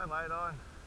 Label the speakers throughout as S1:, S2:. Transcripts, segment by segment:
S1: my light on?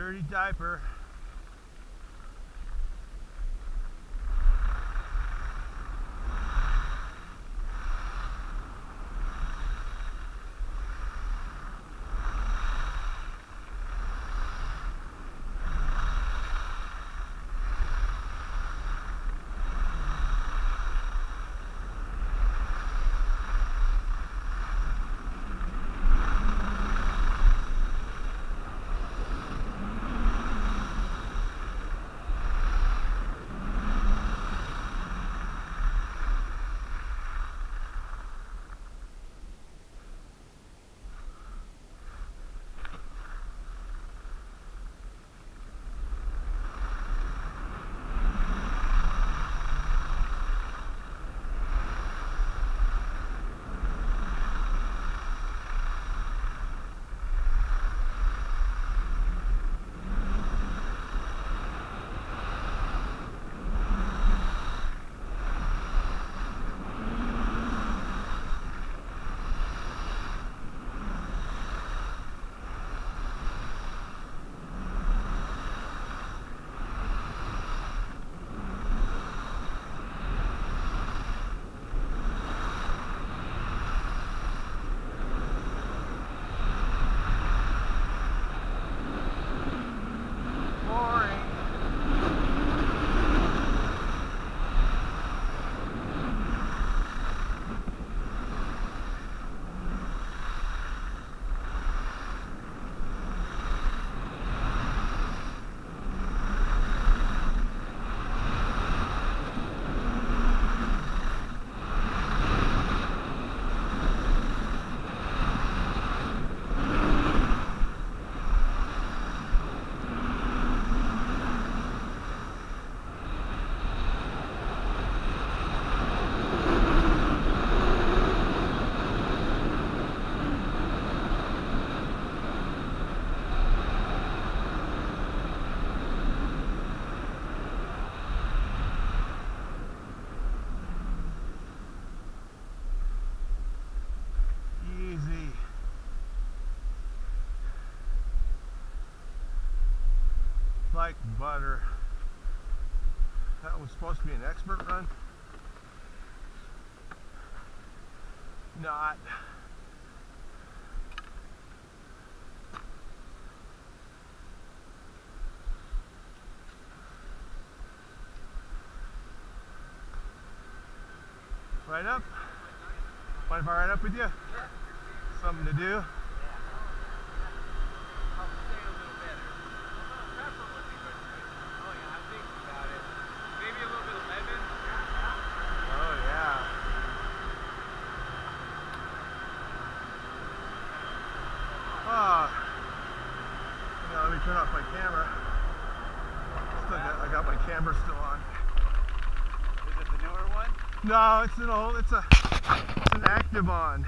S1: Dirty diaper. Like butter. That was supposed to be an expert run. Not. Right up? Mind if I ride up with you? Something to do? Let me turn off my camera. Still got, I got my camera still on.
S2: Is it the newer one?
S1: No, it's an old. It's a. It's an Activeon.